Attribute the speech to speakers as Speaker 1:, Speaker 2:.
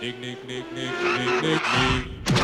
Speaker 1: Nick, Nick, Nick, Nick, Nick, Nick, Nick.